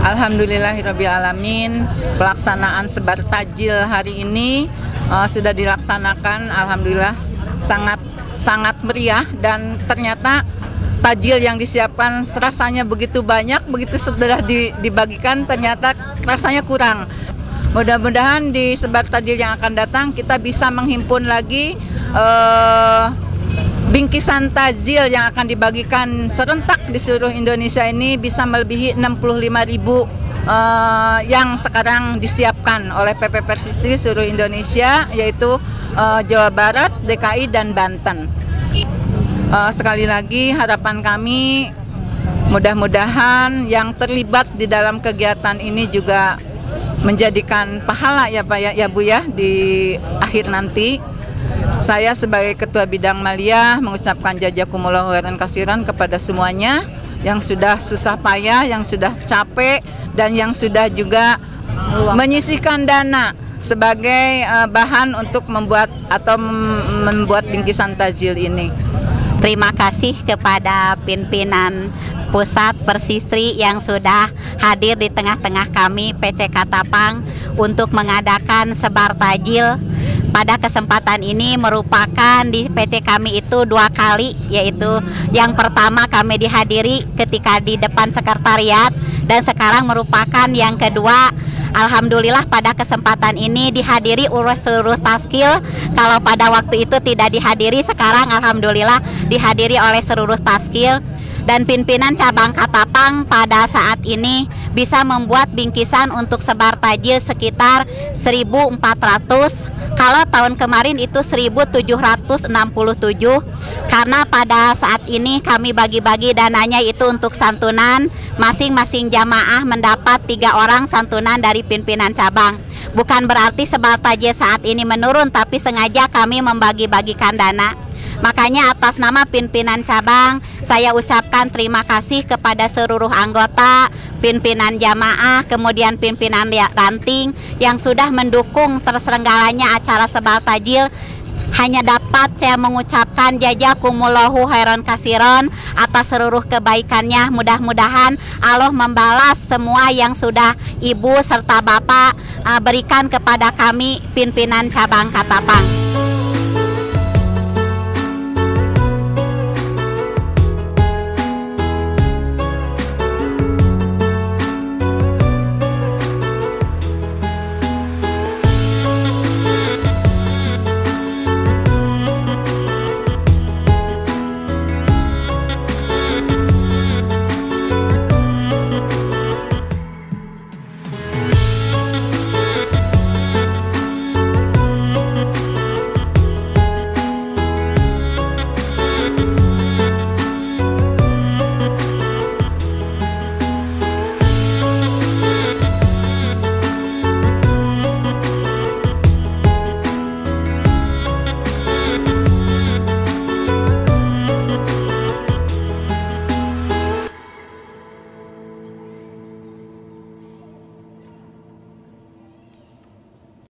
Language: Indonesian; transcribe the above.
Alhamdulillahirrahmanirrahim pelaksanaan sebar tajil hari ini uh, sudah dilaksanakan Alhamdulillah sangat sangat meriah. Dan ternyata tajil yang disiapkan rasanya begitu banyak begitu setelah dibagikan ternyata rasanya kurang. Mudah-mudahan di sebar tajil yang akan datang kita bisa menghimpun lagi uh, bingkisan tajil yang akan dibagikan serentak di seluruh Indonesia ini bisa melebihi 65 ribu uh, yang sekarang disiapkan oleh PP Persistri seluruh Indonesia yaitu uh, Jawa Barat, DKI dan Banten. Uh, sekali lagi harapan kami mudah-mudahan yang terlibat di dalam kegiatan ini juga menjadikan pahala ya Pak ya, ya Bu ya di akhir nanti saya sebagai Ketua Bidang Malia mengucapkan jazakumullah khairan kasiran kepada semuanya yang sudah susah payah, yang sudah capek dan yang sudah juga menyisihkan dana sebagai uh, bahan untuk membuat atau membuat bingkisan tajil ini. Terima kasih kepada pimpinan pusat Persistri yang sudah hadir di tengah-tengah kami PC Katapang untuk mengadakan sebar tajil pada kesempatan ini merupakan di PC kami itu dua kali yaitu yang pertama kami dihadiri ketika di depan sekretariat dan sekarang merupakan yang kedua. Alhamdulillah pada kesempatan ini dihadiri oleh seluruh taskil. Kalau pada waktu itu tidak dihadiri sekarang Alhamdulillah dihadiri oleh seluruh taskil. Dan pimpinan cabang Katapang pada saat ini bisa membuat bingkisan untuk sebar tajil sekitar 1400 kalau tahun kemarin itu 1767 karena pada saat ini kami bagi-bagi dananya itu untuk santunan. Masing-masing jamaah mendapat tiga orang santunan dari pimpinan cabang. Bukan berarti sebar tajil saat ini menurun tapi sengaja kami membagi-bagikan dana. Makanya atas nama pimpinan cabang saya ucapkan terima kasih kepada seluruh anggota, pimpinan jamaah, kemudian pimpinan ranting yang sudah mendukung terselenggaranya acara sebal tajil. Hanya dapat saya mengucapkan jajakumullahu khairan kasiron atas seluruh kebaikannya. Mudah-mudahan Allah membalas semua yang sudah ibu serta bapak uh, berikan kepada kami pimpinan cabang Katapang